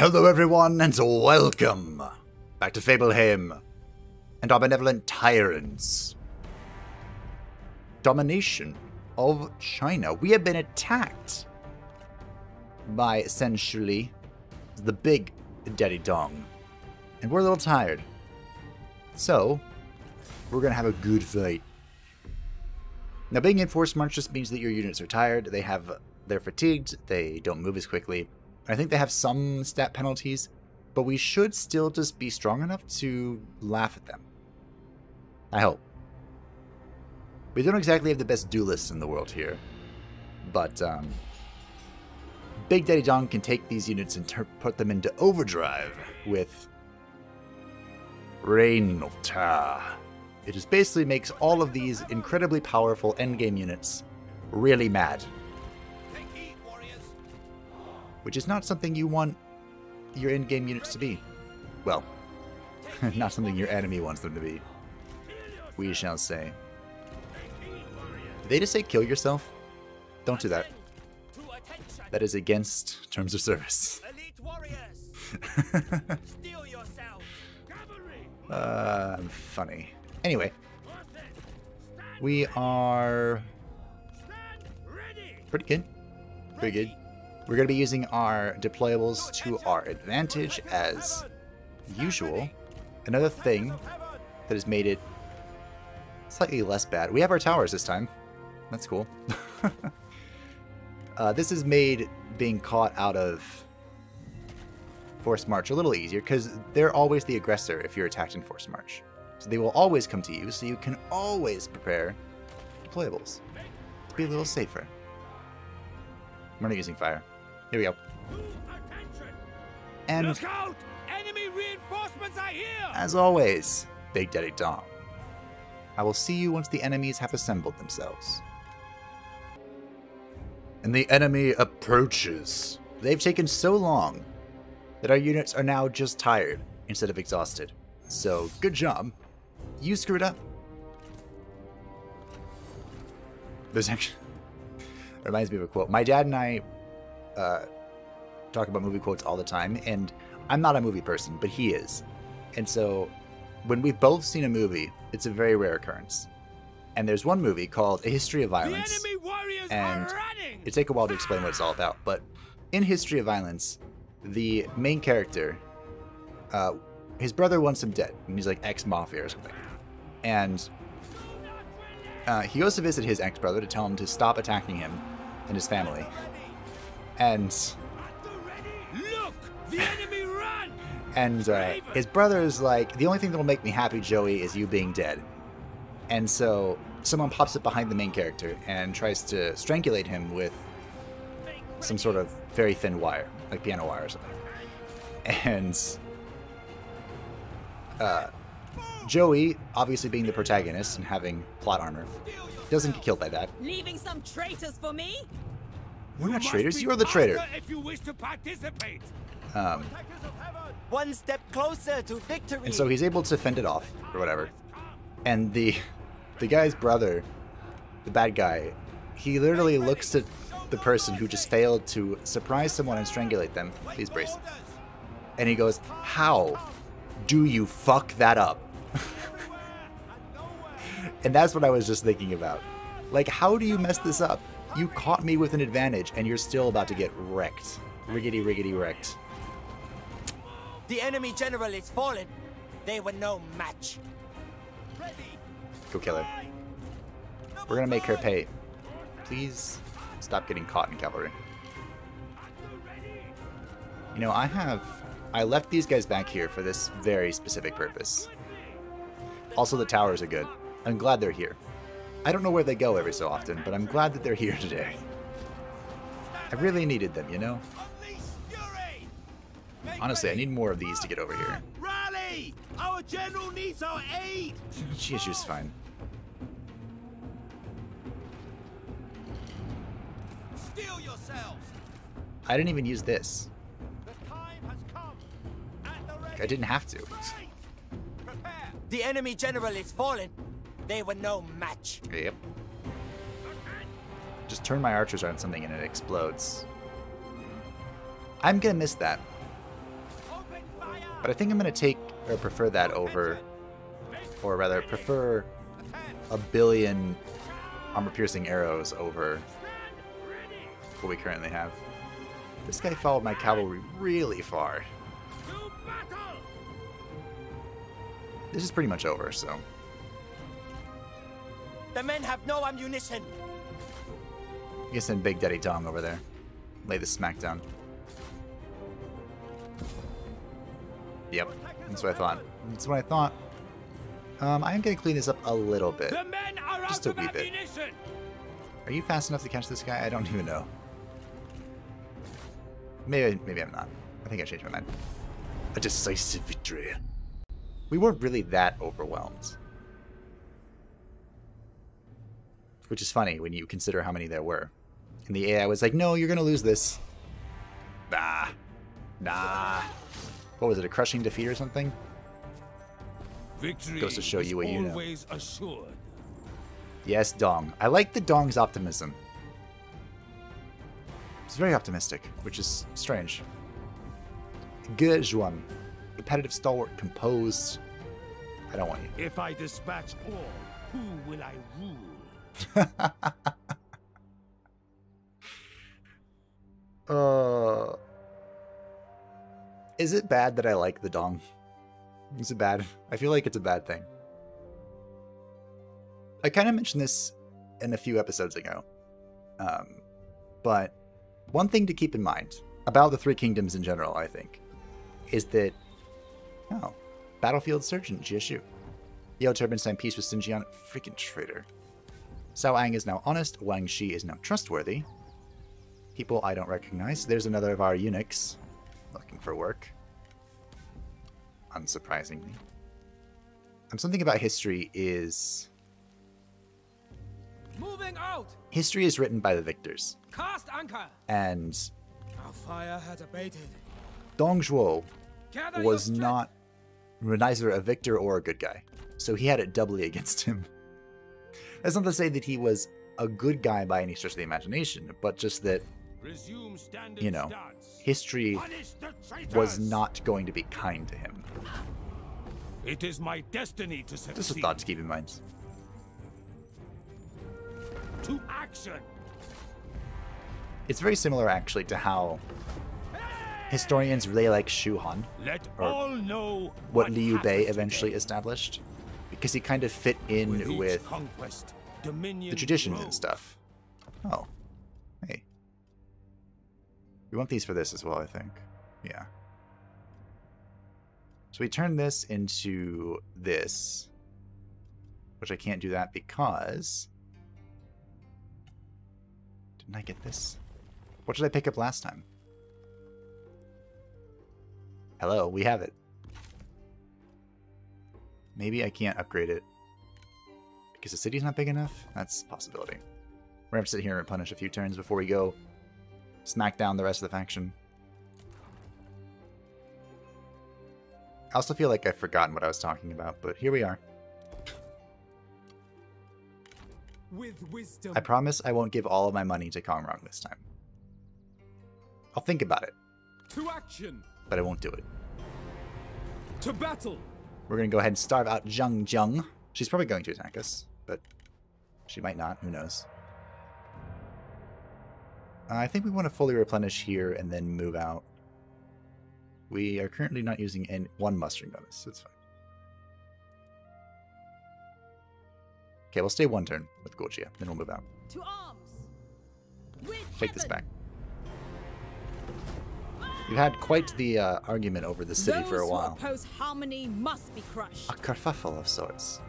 Hello everyone and welcome back to Fableheim and our benevolent tyrants. Domination of China. We have been attacked by essentially the big Daddy Dong. And we're a little tired. So, we're gonna have a good fight. Now being in force march just means that your units are tired, they have they're fatigued, they don't move as quickly. I think they have some stat penalties, but we should still just be strong enough to laugh at them. I hope. We don't exactly have the best duelists in the world here, but um, Big Daddy Dong can take these units and put them into overdrive with Reign of Terror. It just basically makes all of these incredibly powerful endgame units really mad. Which is not something you want your in-game units to be. Well, not something your enemy wants them to be. We shall say. Did they just say kill yourself? Don't do that. That is against terms of service. uh, funny. Anyway, we are pretty good. Pretty good. We're going to be using our deployables to our advantage as usual. Another thing that has made it slightly less bad. We have our towers this time. That's cool. uh, this has made being caught out of Force March a little easier because they're always the aggressor if you're attacked in Force March. So they will always come to you, so you can always prepare deployables to be a little safer. We're not using fire. Here we go. And as always, Big Daddy Dong. I will see you once the enemies have assembled themselves. And the enemy approaches. They've taken so long that our units are now just tired instead of exhausted. So, good job. You screwed up. There's actually... reminds me of a quote. My dad and I uh, talk about movie quotes all the time, and I'm not a movie person, but he is. And so when we've both seen a movie, it's a very rare occurrence. And there's one movie called A History of Violence. and it take a while to explain what it's all about, but in History of Violence, the main character, uh, his brother wants him dead, and he's like ex-mafia or something. And uh, he goes to visit his ex-brother to tell him to stop attacking him and his family. And and uh, his brother is like, the only thing that will make me happy, Joey, is you being dead. And so someone pops up behind the main character and tries to strangulate him with some sort of very thin wire, like piano wire or something. And uh, Joey, obviously being the protagonist and having plot armor, doesn't get killed by that. Leaving some traitors for me? We're not traitors. You are the traitor. If you wish to participate. Um, One step closer to victory. and so he's able to fend it off or whatever. And the the guy's brother, the bad guy, he literally looks at the person who just failed to surprise someone and strangulate them. Please brace. And he goes, "How do you fuck that up?" and that's what I was just thinking about. Like, how do you mess this up? You caught me with an advantage, and you're still about to get wrecked. Riggedy, riggedy, wrecked. The enemy general is fallen. They were no match. Go kill her. We're gonna make her pay. Please stop getting caught in cavalry. You know, I have... I left these guys back here for this very specific purpose. Also, the towers are good. I'm glad they're here. I don't know where they go every so often, but I'm glad that they're here today. I really needed them, you know? Honestly, I need more of these to get over here. Rally! Our general needs our aid! she is just fine. Steel yourselves! I didn't even use this. The time has come. At the. I didn't have to. Prepare. The enemy general is fallen. They were no match. Yep. Just turn my archers on something and it explodes. I'm gonna miss that. But I think I'm to take, or prefer that over, or rather, prefer a billion armor-piercing arrows over what we currently have. This guy followed my cavalry really far. This is pretty much over, so... The men have no ammunition. You can send Big Daddy Dong over there. Lay the smackdown. Yep, that's what I thought. That's what I thought. Um, I am going to clean this up a little bit. The men are Just out a wee bit. Are you fast enough to catch this guy? I don't even know. Maybe, maybe I'm not. I think I changed my mind. A decisive victory. We weren't really that overwhelmed. Which is funny when you consider how many there were. And the AI was like, no, you're going to lose this. Nah. Nah. What was it, a crushing defeat or something? Victory Goes to show you what you know. assured. Yes, Dong. I like the Dong's optimism. He's very optimistic, which is strange. Ge Zhuan. Repetitive stalwart composed. I don't want you. If I dispatch all, who will I rule? Uh, is it bad that I like the Dong? Is it bad? I feel like it's a bad thing. I kind of mentioned this in a few episodes ago. Um, but one thing to keep in mind about the Three Kingdoms in general, I think, is that. Oh, Battlefield Surgeon, Jiashu. Yellow Turban signed peace with Xinjiang. Freaking traitor. Cao Ang is now honest. Wang Shi is now trustworthy. People I don't recognize. There's another of our eunuchs looking for work. Unsurprisingly. Um, something about history is Moving out! history is written by the victors, Cast anchor! and Our fire has abated. Dong Zhuo was not neither a victor or a good guy, so he had it doubly against him. That's not to say that he was a good guy by any stretch of the imagination, but just that you know, history was not going to be kind to him. It is my destiny to succeed. Just a thought to keep in mind. To action! It's very similar, actually, to how historians really like Shu Han, Let Or all know what Liu Bei eventually today. established, because he kind of fit in With, with conquest, the traditions grows. and stuff. Oh, hey. We want these for this as well, I think. Yeah. So we turn this into this, which I can't do that because... Didn't I get this? What did I pick up last time? Hello, we have it. Maybe I can't upgrade it because the city's not big enough? That's a possibility. We're gonna have to sit here and punish a few turns before we go smack down the rest of the faction. I also feel like I've forgotten what I was talking about, but here we are. With wisdom. I promise I won't give all of my money to Kong Rong this time. I'll think about it, To action! but I won't do it. To battle! We're gonna go ahead and starve out Zhang Zheng. She's probably going to attack us, but she might not. Who knows? Uh, I think we want to fully replenish here and then move out. We are currently not using any, one mustering bonus, so it's fine. Okay, we'll stay one turn with Gochia, then we'll move out. To arms! With Take this back. We've had quite the uh, argument over the city Those for a while. who oppose harmony must be crushed. A kerfuffle of sorts.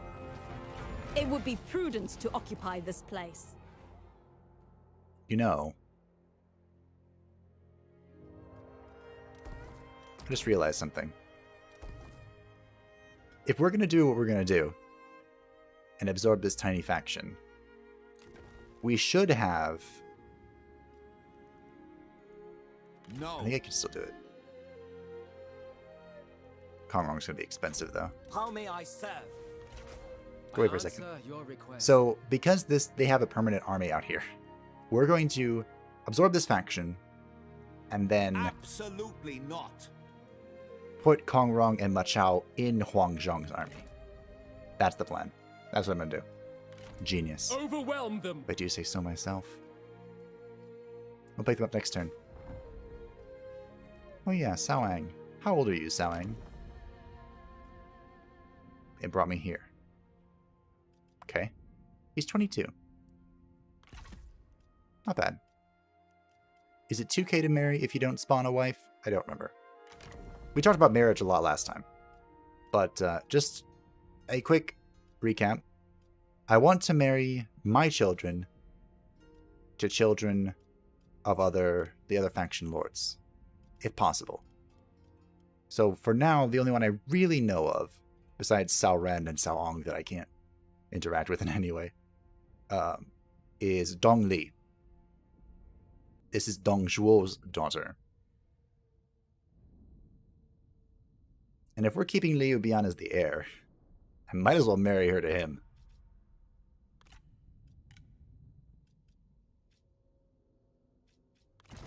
It would be prudent to occupy this place. You know, I just realized something. If we're gonna do what we're gonna do and absorb this tiny faction, we should have. No. I think I can still do it. Kong Kongrong's gonna be expensive though. How may I serve? Wait for a second. So, because this they have a permanent army out here, we're going to absorb this faction, and then Absolutely not. put Kong Rong and Ma Chao in Huang Zhong's army. That's the plan. That's what I'm gonna do. Genius. Overwhelm them. If I do say so myself. I'll pick them up next turn. Oh yeah, Cao Ang. How old are you, Cao Ang? It brought me here. Okay. He's 22. Not bad. Is it 2k to marry if you don't spawn a wife? I don't remember. We talked about marriage a lot last time. But uh, just a quick recap. I want to marry my children to children of other the other faction lords, if possible. So for now, the only one I really know of, besides Cao Ren and Cao Ang that I can't interact with in any way, um, is Dong Li. This is Dong Zhuo's daughter. And if we're keeping Liu Bian as the heir, I might as well marry her to him.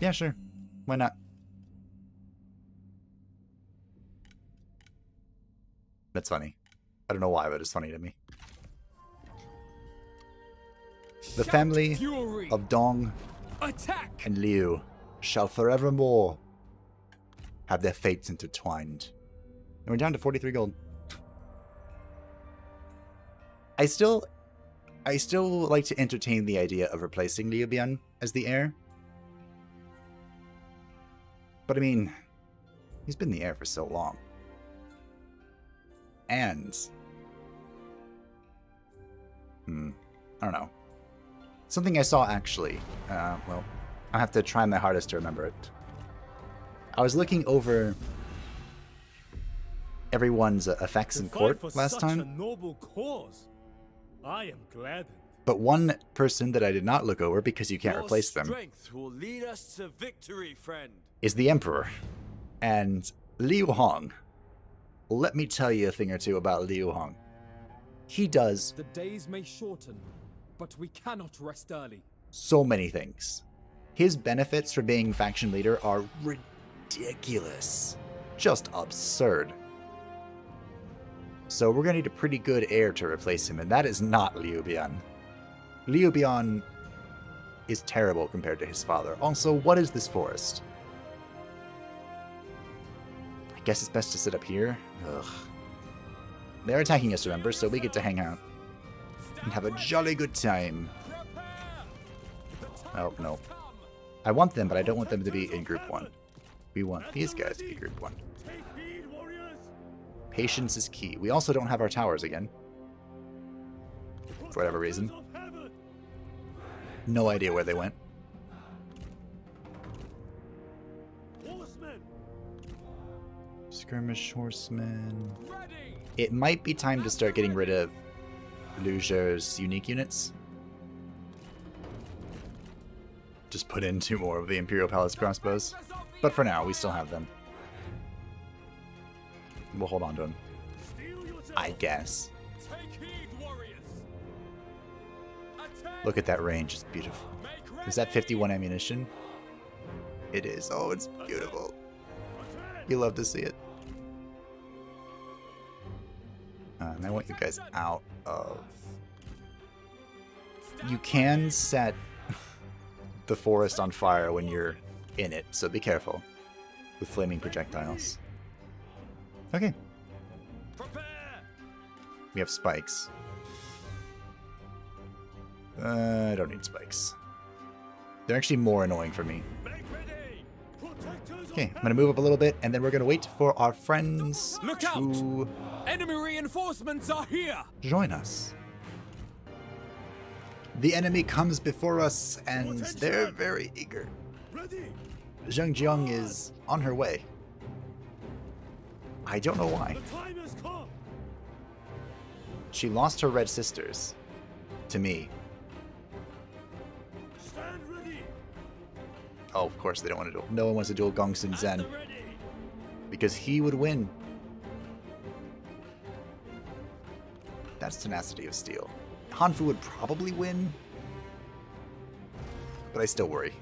Yeah, sure. Why not? That's funny. I don't know why, but it's funny to me. The family fury. of Dong Attack. and Liu shall forevermore have their fates intertwined. And we're down to 43 gold. I still I still like to entertain the idea of replacing Liu Bian as the heir. But I mean, he's been the heir for so long. And hmm, I don't know. Something I saw actually. Uh, well, I have to try my hardest to remember it. I was looking over everyone's uh, effects in court last time, noble cause. I am gladdened. but one person that I did not look over because you can't Your replace them will lead us to victory, friend. is the Emperor. And Liu Hong. Let me tell you a thing or two about Liu Hong. He does The days may shorten, but we cannot rest early. so many things. His benefits for being faction leader are ridiculous. Just absurd. So we're gonna need a pretty good heir to replace him, and that is not Liu Bian. Liu Bian is terrible compared to his father. Also, what is this forest? Guess it's best to sit up here. Ugh. They're attacking us, remember, so we get to hang out and have a jolly good time. Oh, no. I want them, but I don't want them to be in group one. We want these guys to be group one. Take heed, warriors. Patience is key. We also don't have our towers again. For whatever reason. No idea where they went. Skirmish horsemen. It might be time to start getting rid of Luger's unique units. Just put in two more of the Imperial Palace crossbows. But for now, we still have them. We'll hold on to them, I guess. Look at that range, it's beautiful. Is that 51 ammunition? It is. Oh, it's beautiful. You love to see it. And I want you guys out of. You can set the forest on fire when you're in it, so be careful with flaming projectiles. Okay, we have spikes. Uh, I don't need spikes. They're actually more annoying for me. Make ready. Protectors Okay, I'm gonna move up a little bit, and then we're gonna wait for our friends to reinforcements are here! join us. The enemy comes before us, and they're very eager. Ready. Zheng Jiang is on her way. I don't know why. The time has come. She lost her red sisters. To me. Stand ready. Oh, of course they don't want to duel. No one wants to duel Gong Sun At Zhen because he would win. That's tenacity of steel. Hanfu would probably win, but I still worry.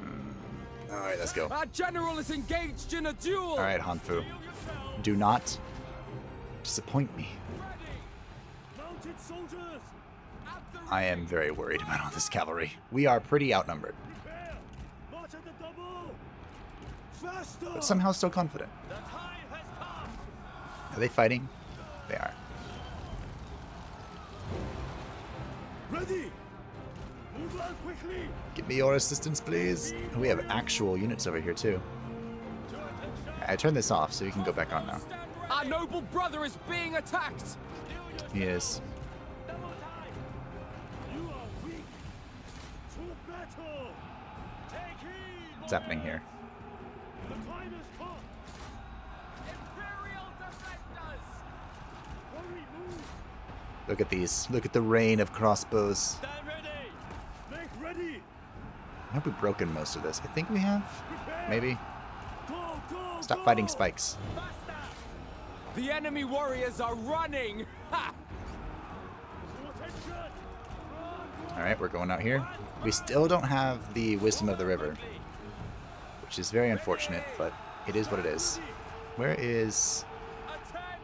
Hmm. Alright, let's go. Our general is engaged in a duel. Alright, Hanfu. Do not disappoint me. I am very worried about all this cavalry. We are pretty outnumbered, Prepare! March at the double! Faster! But somehow still confident. Are they fighting? They are. Ready! Move on quickly! Give me your assistance, please. We have actual units over here, too. I turned this off so you can go back on now. Our noble brother is being attacked. He is. You are weak! To battle! Take heed! What's happening here? The time has come! Imperial defenders. Hurry, move! Look at these. Look at the rain of crossbows. Stand ready! Make ready! I hope we've broken most of this. I think we have. Maybe. Stop fighting spikes. The enemy warriors are running. Ha! To attention! Run! Alright, we're going out here. We still don't have the Wisdom of the River, which is very unfortunate, but it is what it is. Where is... Attend.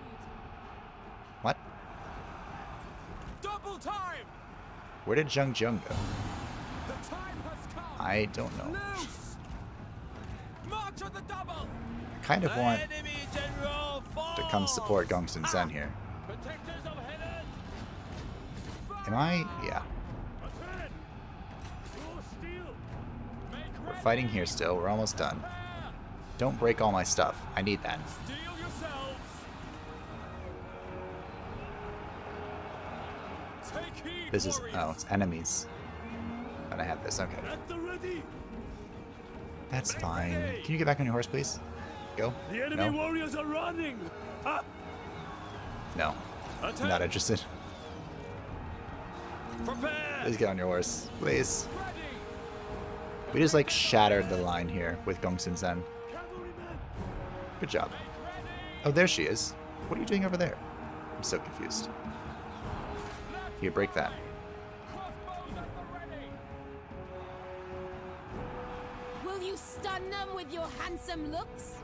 What? Double time. Where did Zheng Jiang go? I don't know. I kind of want to come support Gongsun Zan here. Am I? Yeah. We're fighting here still. We're almost done. Don't break all my stuff. I need that. This is... Oh, it's enemies. But I have this. Okay. At the ready! That's fine. Can you get back on your horse, please? Go. The enemy No? warriors are running! Ah! No. Attack! Not interested. Prepare! Please get on your horse. Please. Ready. We just like shattered the line here with Gongsun Zan. Good job. Oh, there she is. What are you doing over there? I'm so confused. Here, break that. With your handsome looks?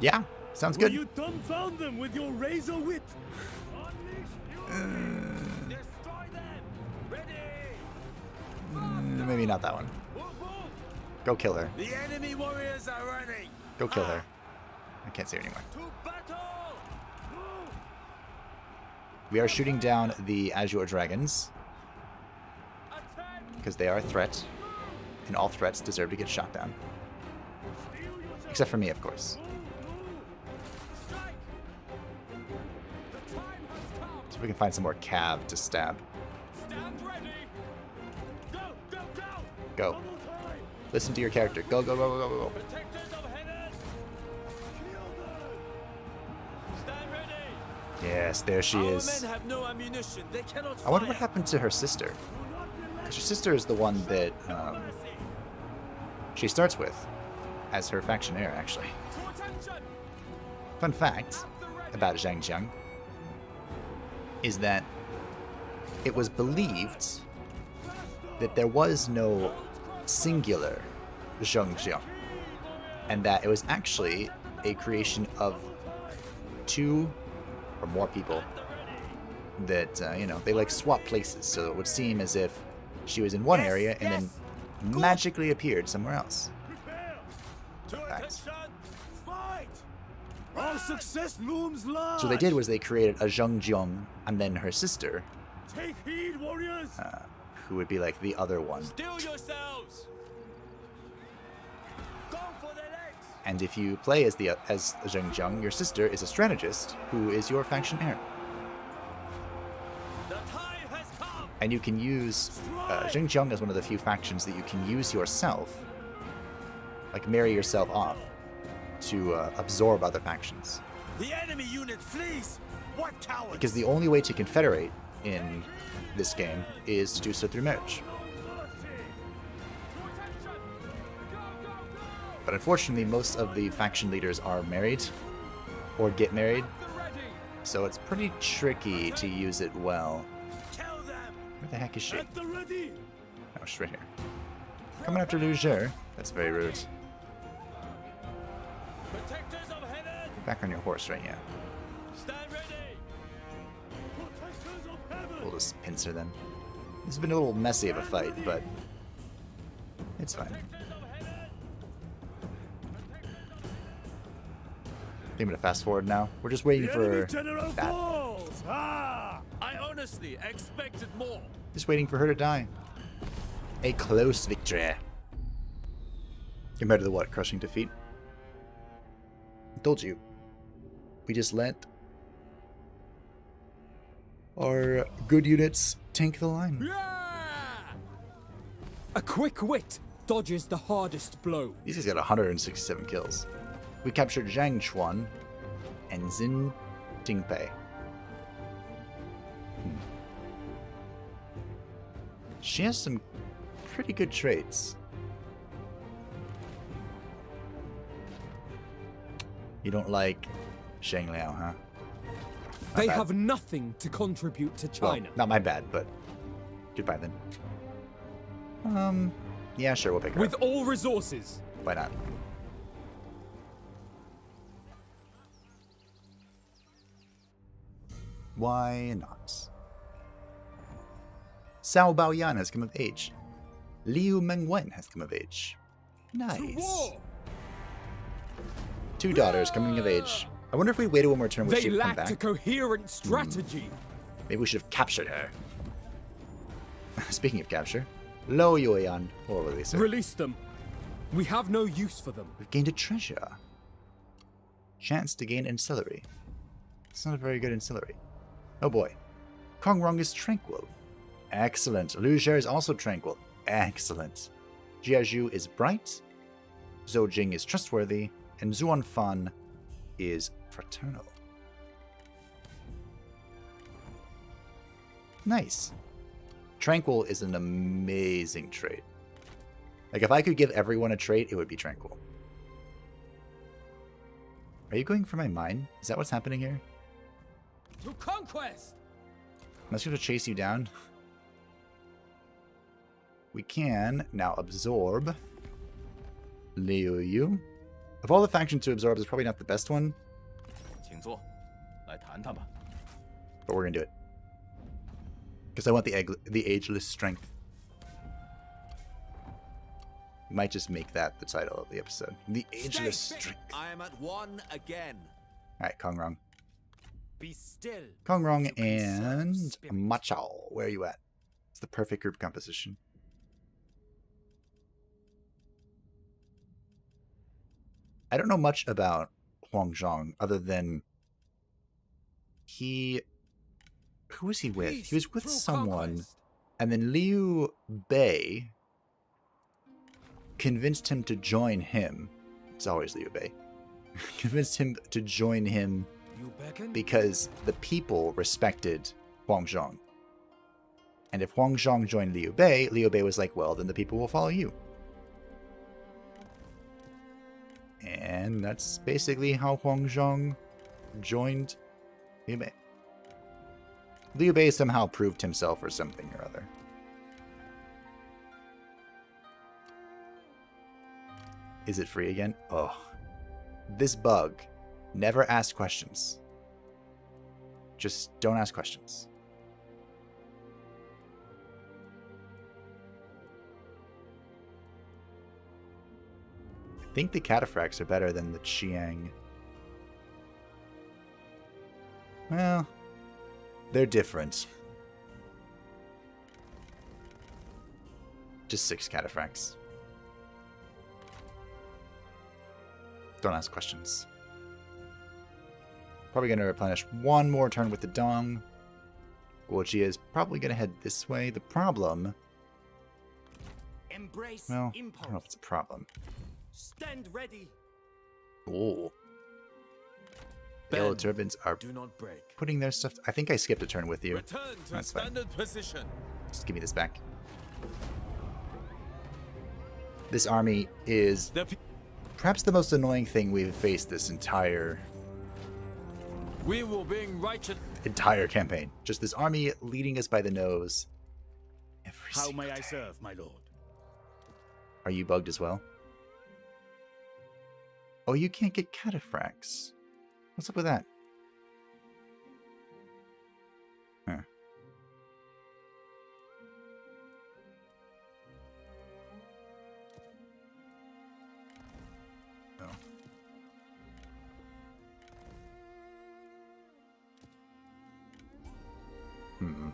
Yeah, sounds Will good. you dumbfound them with your razor wit? Unleash fury! Destroy them! Ready! Mm, maybe not that one. Move, move! Go kill her. The enemy warriors are running. Go kill her. I can't see her anymore. To battle! Move! We are shooting down the Azure Dragons because they are a threat, and all threats deserve to get shot down. Except for me, of course. Move, move! Strike. The time has come. So we can find some more cav to stab. Stand ready. Go, go, go! Go. Listen to your character. Go, go, go, go, go, go. Protectors of Henan! Kill them! Stand ready! Yes, there she is. no ammunition. They cannot I wonder what happened to her sister. Because Her sister is the one that um, she starts with as her faction heir, actually. Fun fact At the ready. about Zheng Jiang is that it was believed that there was no singular Zheng Jiang, and that it was actually a creation of two or more people that uh, you know they like swap places, so it would seem as if she was in one area and then magically appeared somewhere else. Prepare! To attention. Fight. Our success looms large! So what they did was they created a Zheng Jiang and then her sister, Take heed, warriors! uh, who would be like the other one. Still yourselves. Go for the legs. And if you play as the as Zheng Jiang, your sister is a strategist who is your faction heir, The time has come. and you can use uh, Zheng Jiang as one of the few factions that you can use yourself, like marry yourself off, to uh, absorb other factions. The enemy unit flees. What cowards? Because the only way to confederate in this game is to do so through marriage. But unfortunately, most of the faction leaders are married or get married, At the ready. so it's pretty tricky to use it well. Where the heck is she? At the ready! Oh, she's right here. Coming after Lu Zhe. That's very rude. Protectors of heaven, Back on your horse, right? now. stand ready. Protectors of heaven. We'll just pincer them. This has been a little messy of a fight, but it's fine. I'm gonna fast forward now. We're just waiting for that. Ah! I honestly expected more. Just waiting for her to die. A close victory. Compared to the what? Crushing defeat? Told you. We just let our good units tank the line. Yeah! A quick wit dodges the hardest blow. These guys got 167 kills. We captured Zhang Chuan and Xin Tingpei. Hmm. She has some pretty good traits. You don't like Shang Liao, huh? They bad. have nothing to contribute to Well, China. not my bad, but goodbye then. Um, yeah, sure, we'll pick her With up. all resources, Why not? Why not? Sao Baoyan has come of age. Liu Mengwen has come of age. Nice. Two daughters coming of age. I wonder if we waited one more turn, would They she come lacked a coherent hmm. strategy. Maybe we should have captured her. Speaking of capture, Lo or release her. Release them. We have no use for them. We've gained a treasure. Chance to gain ancillary. It's not a very good ancillary. Oh boy. Kong Rong is tranquil. Excellent. Lu Zhe is also tranquil. Excellent. Jiazhu is bright. Zhou Jing is trustworthy. And Zuan Fan is fraternal. Nice. Tranquil is an amazing trait. Like, if I could give everyone a trait, it would be Tranquil. Are you going for my mine? Is that what's happening here? To conquest! Am I just going to chase you down? We can now absorb Liu Yu. Of all the factions to absorb, it's probably not the best one. But we're gonna do it. Because I want the, egg, the ageless strength. We might just make that the title of the episode. The ageless strength. I am at one again. Alright, Kong Rong. Be still. Kong Rong and Ma Chao. Where are you at? It's the perfect group composition. I don't know much about Huang Zhong other than he. Who was he with? He was with someone, conquest. and then Liu Bei convinced him to join him. It's always Liu Bei. convinced him to join him because the people respected Huang Zhong. And if Huang Zhong joined Liu Bei, Liu Bei was like, well, then the people will follow you. And that's basically how Huang Zhong joined Liu Bei. Liu Bei somehow proved himself or something or other. Is it free again? Oh. This bug. Never ask questions. Just don't ask questions. Think the cataphracts are better than the Qiang. Well, they're different. Just six cataphracts. Don't ask questions. Probably going to replenish one more turn with the Dong. Guoji is probably going to head this way. The problem, Embrace well, I don't know if it's a problem. Stand ready. Oh. The yellow turbans are Do not break. putting their stuff. I think I skipped a turn with you. Return to That's fine. standard position. Just give me this back. This army is The perhaps the most annoying thing we've faced this entire we will bring righteous. entire campaign. Just this army leading us by the nose. Every How may I serve, my lord? Are you bugged as well? Oh, you can't get cataphracts. What's up with that? Huh. Hmm.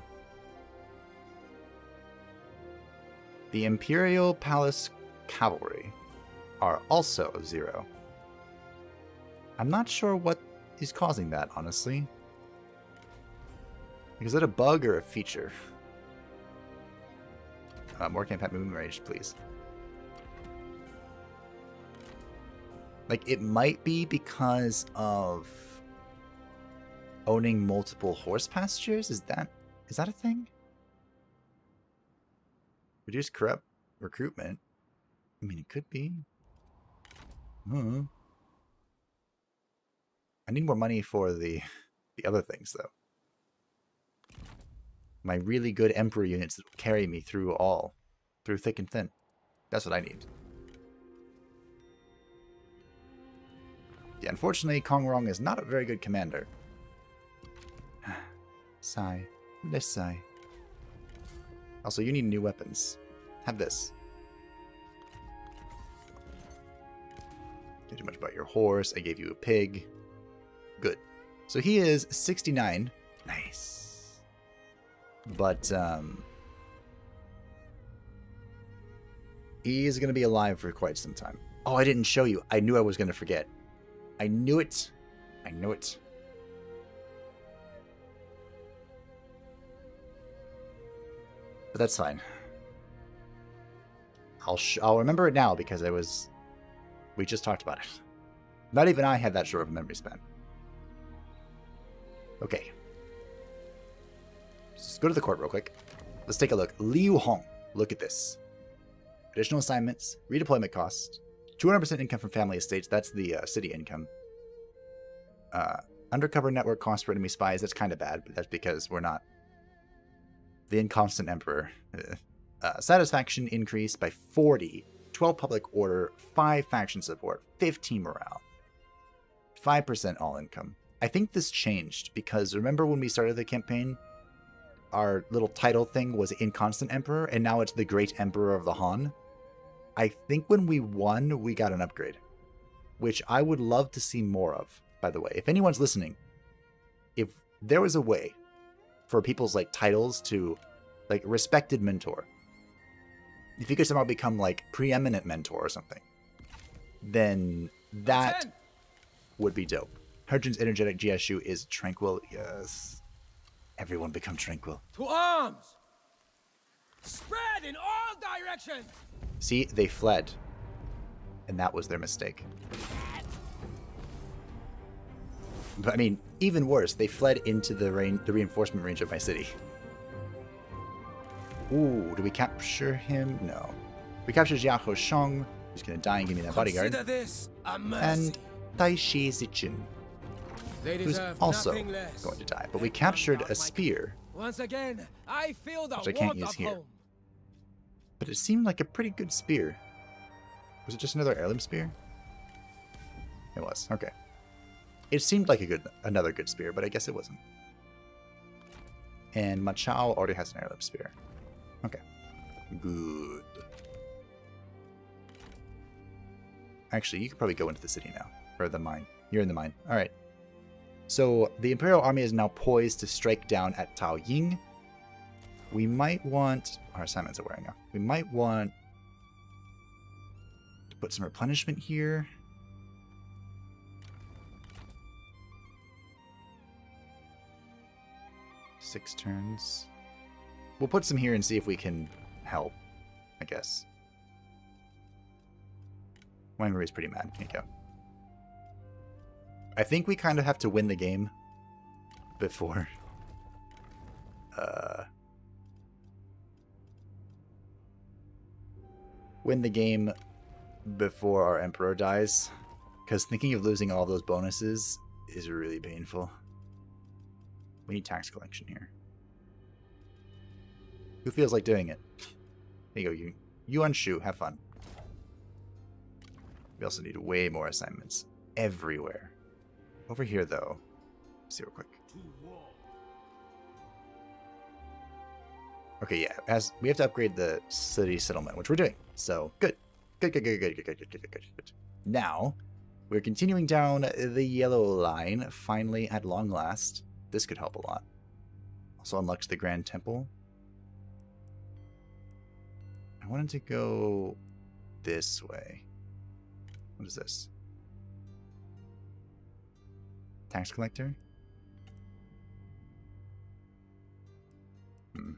The Imperial Palace Cavalry are also zero. I'm not sure what is causing that, honestly. Is that a bug or a feature? Uh, more campaign movement range, please. Like, it might be because of owning multiple horse pastures? Is that is that a thing? Reduce corrupt recruitment. I mean, it could be. Hmm. I need more money for the the other things, though. My really good Emperor units that will carry me through all. Through thick and thin. That's what I need. Yeah, unfortunately, Kong Rong is not a very good commander. sigh. Let's sigh. Also, you need new weapons. Have this. Too much about your horse. I gave you a pig. Good. So he is 69. Nice. But, um... He is going to be alive for quite some time. Oh, I didn't show you. I knew I was going to forget. I knew it. I knew it. But that's fine. I'll I'll remember it now because I was we just talked about it. Not even I had that short of a memory span. Okay. Let's go to the court real quick. Let's take a look. Liu Hong. Look at this. Additional assignments, redeployment costs, 200% income from family estates. That's the uh, city income. Uh, undercover network costs for enemy spies. That's kind of bad, but that's because we're not the inconstant emperor. Uh, uh, satisfaction increase by 40 12 public order, 5 faction support, 15 morale, 5% all income. I think this changed because remember when we started the campaign, our little title thing was Inconstant Emperor, and now it's the Great Emperor of the Han. I think when we won, we got an upgrade, which I would love to see more of, by the way. If anyone's listening, if there was a way for people's like titles to like respected mentor if you could somehow become like preeminent mentor or something, then that would be dope. Hurgeon's energetic GSU is tranquil. Yes. Everyone become tranquil. To arms! Spread in all directions! See, they fled. And that was their mistake. But I mean, even worse, they fled into the rain the reinforcement range of my city. Ooh, do we capture him? No. We capture Jiaho Shang, who's gonna die and give me that bodyguard. this a And Taishi Zichin, who's also going to die. But we captured a spear, Once again, I feel the which I can't use here. But it seemed like a pretty good spear. Was it just another heirloom spear? It was, okay. It seemed like a good another good spear, but I guess it wasn't. And Ma Chao already has an heirloom spear. Okay. Good. Actually, you could probably go into the city now. Or the mine. You're in the mine. Alright. So, the Imperial Army is now poised to strike down at Tao Ying. We might want... Our assignments are wearing off. We might want to put some replenishment here. Six turns. We'll put some here and see if we can help, I guess. Wang is pretty mad. Here you go. I think we kind of have to win the game before. Uh, win the game before our Emperor dies. Because thinking of losing all those bonuses is really painful. We need tax collection here. Who feels like doing it? There you go, you. You unshoe, have fun. We also need way more assignments everywhere. Over here, though, let's see real quick. Okay, yeah, as we have to upgrade the city settlement, which we're doing. So good, good, good, good, good, good, good, good, good, good, good. Now we're continuing down the yellow line. Finally, at long last, this could help a lot. Also unlocks the Grand Temple. I wanted to go this way. What is this? Tax collector? Hmm.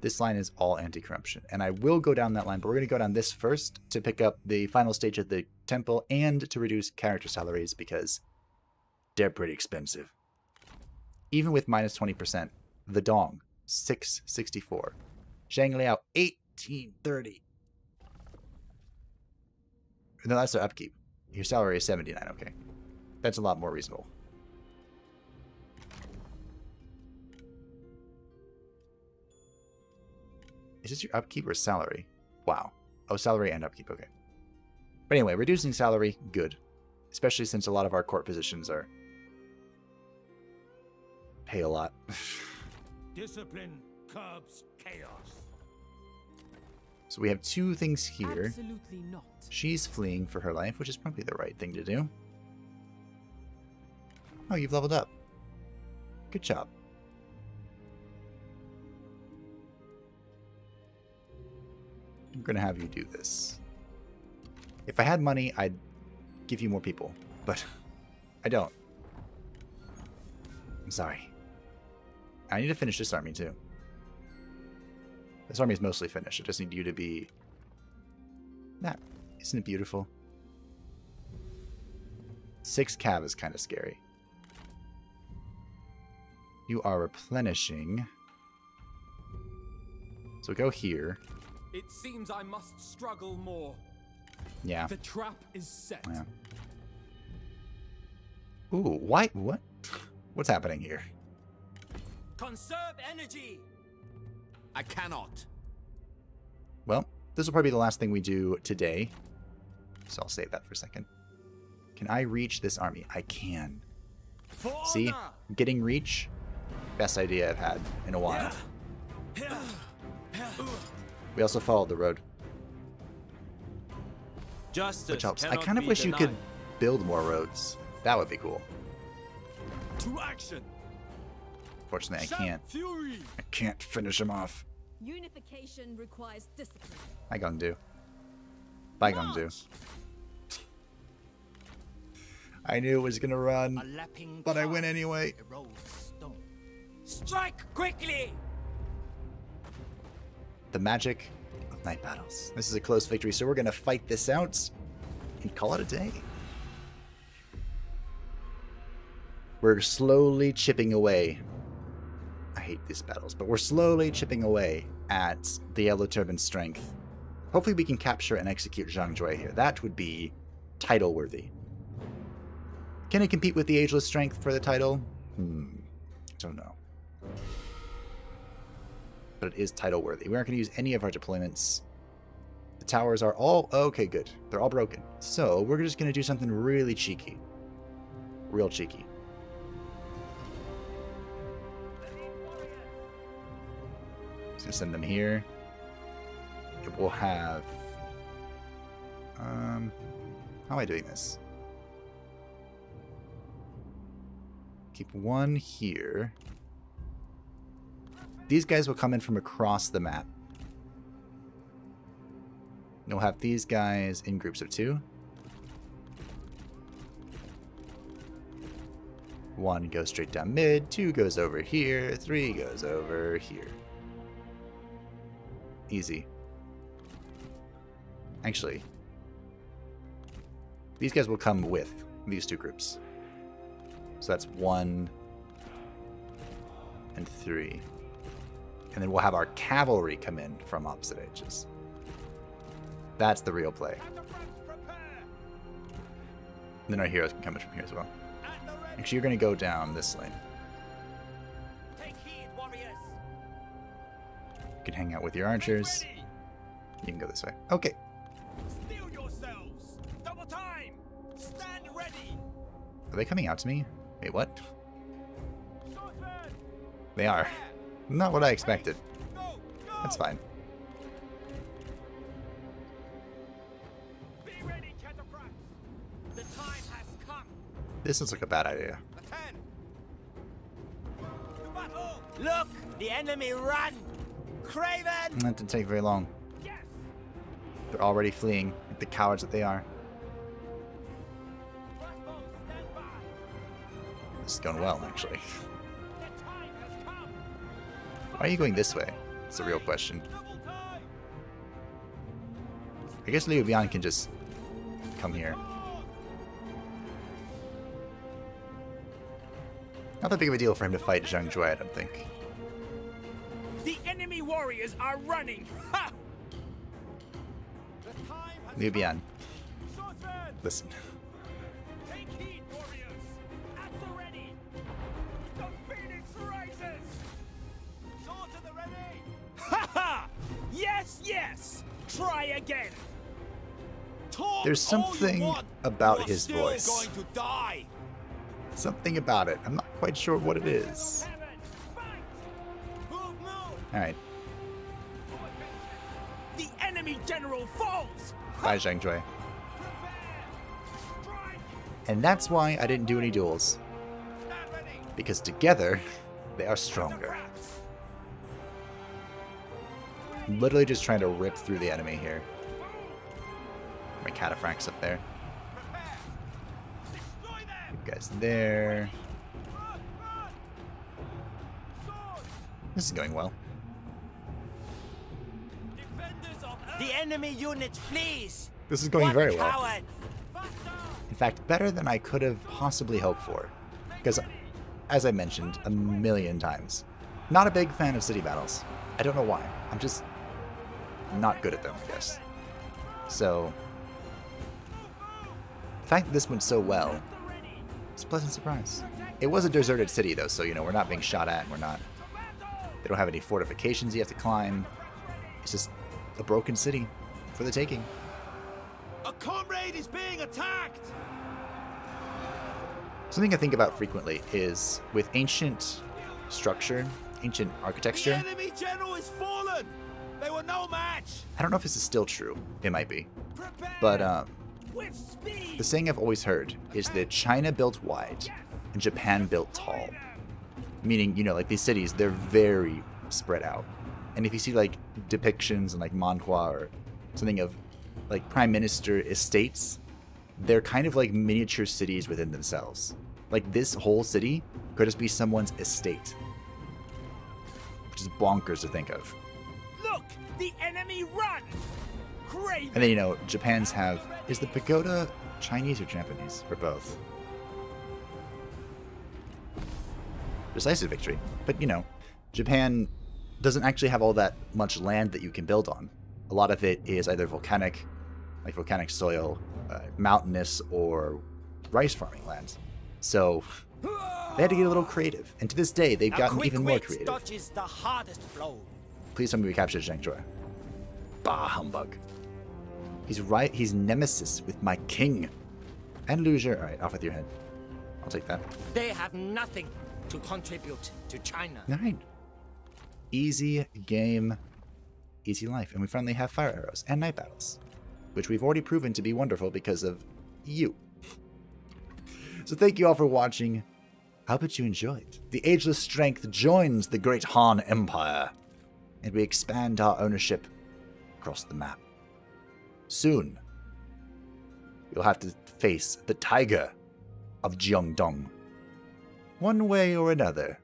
This line is all anti-corruption, and I will go down that line, but we're going to go down this first to pick up the final stage of the temple and to reduce character salaries because they're pretty expensive. Even with minus 20%, the Dong, 664. Zhang Liao, 1830. No, that's the upkeep. Your salary is 79, okay. That's a lot more reasonable. Is this your upkeep or salary? Wow. Oh, salary and upkeep, okay. But anyway, reducing salary, good. Especially since a lot of our court positions are pay a lot. Discipline curbs chaos. So we have two things here. Absolutely not. She's fleeing for her life, which is probably the right thing to do. Oh, you've leveled up. Good job. I'm gonna have you do this. If I had money, I'd give you more people, but I don't. I'm sorry. I need to finish this army too. This army is mostly finished. I just need you to be that. Isn't it beautiful? Six cav is kind of scary. You are replenishing. So go here. It seems I must struggle more. Yeah. The trap is set. Yeah. Ooh, why? What? What's happening here? Conserve energy. I cannot. Well, this will probably be the last thing we do today. So I'll save that for a second. Can I reach this army? I can. For See? Getting reach. Best idea I've had in a while. We also followed the road, Justice which helps. I kind of wish you could build more roads. That would be cool. To action. Fortunately, I can't. I can't finish them off. Unification requires discipline. I gonna do. I gonna do. I knew it was gonna run, but I went anyway. Strike quickly. The magic of night battles. This is a close victory, so we're gonna fight this out and call it a day. We're slowly chipping away. Hate these battles, but we're slowly chipping away at the Yellow Turban's strength. Hopefully, we can capture and execute Zhang Jue here. That would be title worthy. Can it compete with the Ageless Strength for the title? Hmm. Don't know. But it is title worthy. We aren't going to use any of our deployments. The towers are all. Okay, good. They're all broken. So we're just going to do something really cheeky. Real cheeky. Gonna send them here. It will have. Um, how am I doing this? Keep one here. These guys will come in from across the map. And we'll have these guys in groups of two. One goes straight down mid, two goes over here, three goes over here. Easy. Actually, these guys will come with these two groups. So that's one and three. And then we'll have our cavalry come in from opposite edges. That's the real play. And then our heroes can come in from here as well. Actually, you're going to go down this lane. You can hang out with your archers. You can go this way. Okay. Steel yourselves! Double time! Stand ready! Are they coming out to me? Wait, what? They are. Not what I expected. Go! Go! That's fine. Be ready, cataphracts! The time has come! This looks like a bad idea. Attend! To battle! Look! The enemy run! Craven! That didn't take very long. Yes! They're already fleeing, the cowards that they are. This is going well, actually. Why are you going this way? It's a real question. I guess Liu Bian can just come here. Not that big of a deal for him to fight Zhang Jue, I don't think. The enemy warriors are running! Ha! The time has Liu Bian, listen. Take heed, warriors! At the ready! The phoenix rises! Swords at the ready! Ha ha! Yes, yes! Try again! Talk There's something want, about his voice. going to die! Something about it. I'm not quite sure what it is. Heaven, fight! Move, move! Alright, general falls! bye Zhang Jue. And that's why I didn't do any duels. Because together, they are stronger. Literally just trying to rip through the enemy here. My cataphracts up there. You guys there. This is going well. The enemy unit flees! This is going what very well. Faster! In fact, better than I could have possibly hoped for. Because, as I mentioned a million times, not a big fan of city battles. I don't know why. I'm just not good at them, I guess. So, the fact that this went so well, it's a pleasant surprise. It was a deserted city, though, so, you know, we're not being shot at, and we're not. They don't have any fortifications you have to climb. It's just a broken city for the taking. A comrade is being attacked! Something I think about frequently is with ancient structure, ancient The architecture. enemy general is fallen! They were no match! I don't know if this is still true. It might be. Prepare! But um, the saying I've always heard is that China built wide and Japan built tall. Meaning, you know, like these cities, they're very spread out. And if you see like depictions in like Manhua or something of like prime minister estates, they're kind of like miniature cities within themselves. Like this whole city could just be someone's estate. Which is bonkers to think of. Look! The enemy run! Craven! And then, you know, Japan's have. Is the pagoda Chinese or Japanese? Or both? Decisive victory. But, you know, Japan doesn't actually have all that much land that you can build on. A lot of it is either volcanic, like volcanic soil, uh, mountainous, or rice farming lands. So they had to get a little creative. And to this day, they've gotten even more creative. the hardest blow. Please tell me we captured Zhang. Bah humbug. He's right. He's nemesis with my king. And loser. All right, off with your head. I'll take that. They have nothing to contribute to China. All right. Easy game, easy life, and we finally have fire arrows and night battles, which we've already proven to be wonderful because of you. So thank you all for watching. How about you enjoyed? The ageless strength joins the great Han Empire, and we expand our ownership across the map. Soon, you'll have to face the tiger of Jiangdong. One way or another,